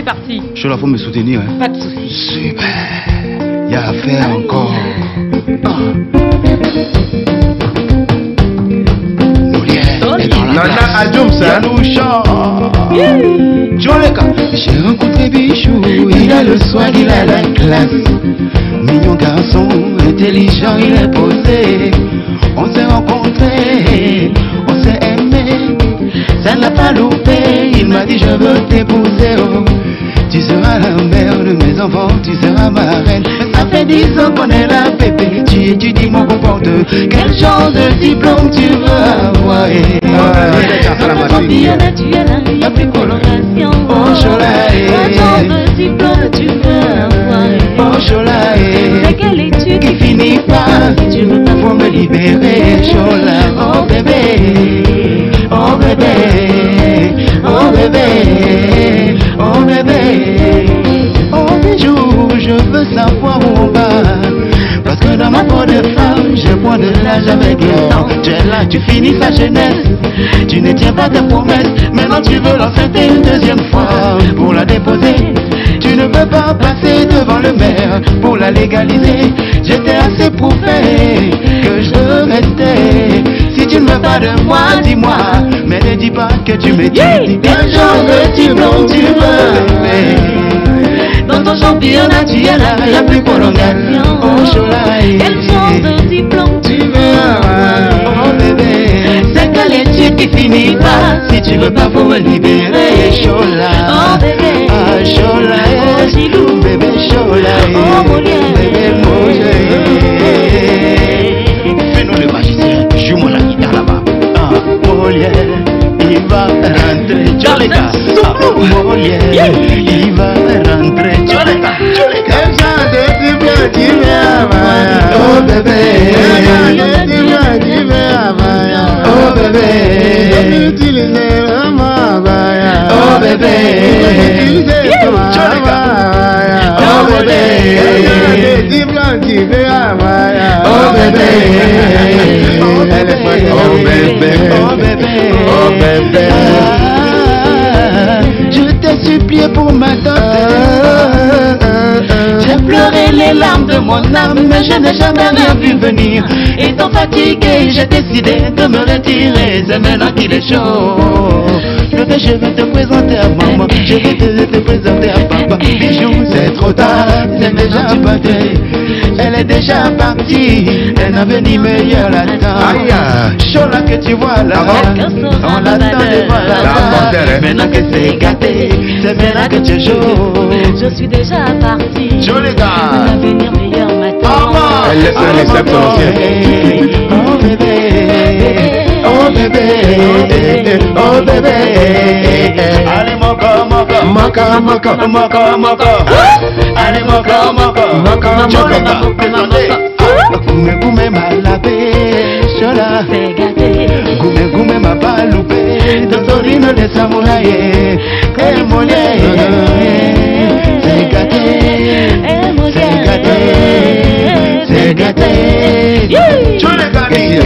c'est parti. Je la faut me soutenir. Hein. Pas de soucis. Super. Il y a à faire encore. Ah. Nana Adjoum, ça. J'ai rencontré Bichou, il a le soin, il a la classe. Mignon garçon, intelligent, il est posé. On s'est rencontrés, on s'est aimé. Ça n'a pas loupé, il m'a dit je veux t'épouser. Oh. Tu seras la mère de mes enfants, tu seras ma reine. Ça fait dix ans qu'on est là, bébé. Tu étudies mon comporte. Quel genre de diplôme tu veux avoir? eh? Dans ton championnat naturel, il n'y a plus coloration. Oh, Cholet. Quel genre de diplôme tu veux avoir Oh, Chola, eh. C'est quelle étude qui finit pas Si tu veux pas me libérer, veux savoir où on va. Parce que dans ma peau de femme, je prends de l'âge avec le temps. Tu es là, tu finis sa jeunesse, tu ne tiens pas tes promesses. Maintenant tu veux l'enfanter une deuxième fois pour la déposer. Tu ne peux pas passer devant le maire pour la légaliser. J'étais assez prouvé que je veux rester. Si tu ne veux pas de moi, dis-moi. Mais ne dis pas que tu me dis. Genre de diplôme tu veux? Dans ton championnat, tu es là, il n'y a plus prolongation. Oh, Chola, Quel genre de diplôme tu veux Oh bébé, c'est qu'à l'étude qui finit pas. Si tu veux pas, faut me libérer. Chola, Oh baby, oh baby, oh baby, oh baby, oh bébé. De mon âme, mais je n'ai jamais rien vu venir. Étant fatigué, j'ai décidé de me retirer. C'est maintenant qu'il est chaud. Bébé, je vais te présenter à maman, je vais te, te présenter à papa. Bijou, c'est trop tard, c'est déjà parti. Elle est déjà partie, un avenir meilleur l'attend. Chola que tu vois là, saura on l'attend de valeur. voir La hein. Maintenant que c'est gâté, c'est maintenant que tu joues. Je suis déjà partie. Joli gars. un exemple ancien. Oh bébé, oh bébé, oh bébé. Allez, ah, ah, moka, moka, moka, moka, moka, moka. Allez, moka, moka, moka, moka. Gume, gume, malapé, chola. Gume, gume, ma palupé, doctorino de samouraï. Eh, mon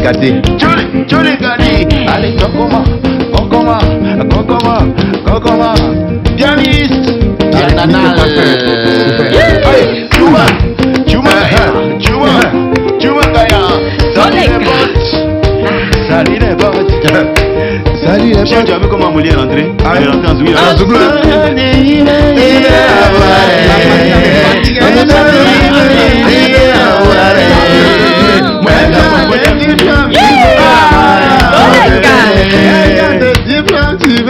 gade. Joli joli gade. Allez kokoma kokoma kokoma kokoma. Pianiste. Piananal. Allez Juma Juma Juma Juma Gaya. Salut les potes. Salut les potes. Salut les vu comment Mouli est Ah, Elle est rentrée en zouglou. En zouglou. ti